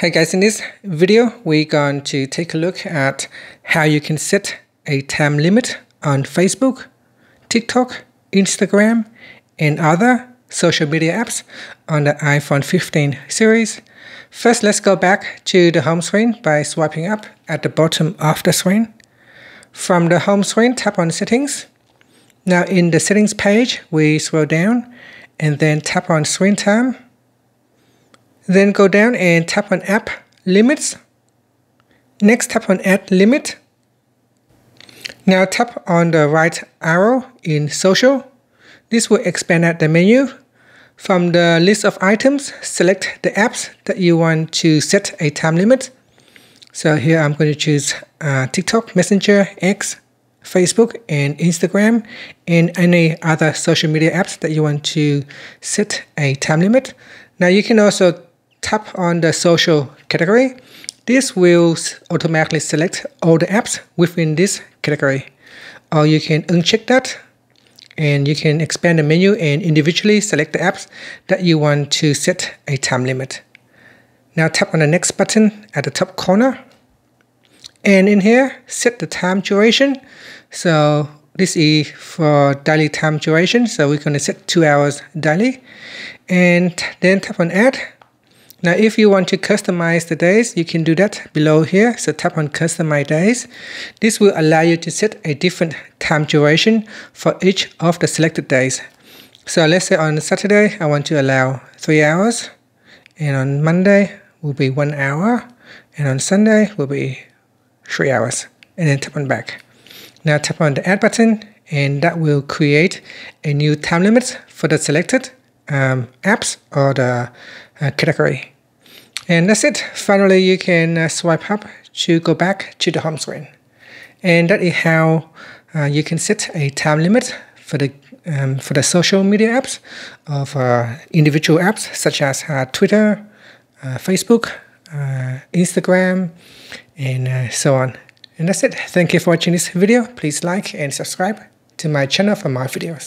Hey guys, in this video, we're going to take a look at how you can set a time limit on Facebook, TikTok, Instagram, and other social media apps on the iPhone 15 series. First, let's go back to the home screen by swiping up at the bottom of the screen. From the home screen, tap on Settings. Now in the Settings page, we scroll down and then tap on Screen Time then go down and tap on App Limits. Next, tap on Add Limit. Now tap on the right arrow in Social. This will expand out the menu. From the list of items, select the apps that you want to set a time limit. So here I'm going to choose uh, TikTok, Messenger, X, Facebook, and Instagram, and any other social media apps that you want to set a time limit. Now you can also tap on the social category. This will automatically select all the apps within this category. Or you can uncheck that and you can expand the menu and individually select the apps that you want to set a time limit. Now tap on the next button at the top corner. And in here, set the time duration. So this is for daily time duration. So we're going to set two hours daily. And then tap on add now, if you want to customize the days, you can do that below here. So tap on customize days. This will allow you to set a different time duration for each of the selected days. So let's say on Saturday, I want to allow three hours. And on Monday will be one hour. And on Sunday will be three hours. And then tap on back. Now tap on the add button and that will create a new time limit for the selected um, apps or the uh, category. And that's it. Finally, you can uh, swipe up to go back to the home screen. And that is how uh, you can set a time limit for the um, for the social media apps of uh, individual apps such as uh, Twitter, uh, Facebook, Instagram, and so on. And that's it. Thank you for watching this video. Please like and subscribe to my channel for more videos.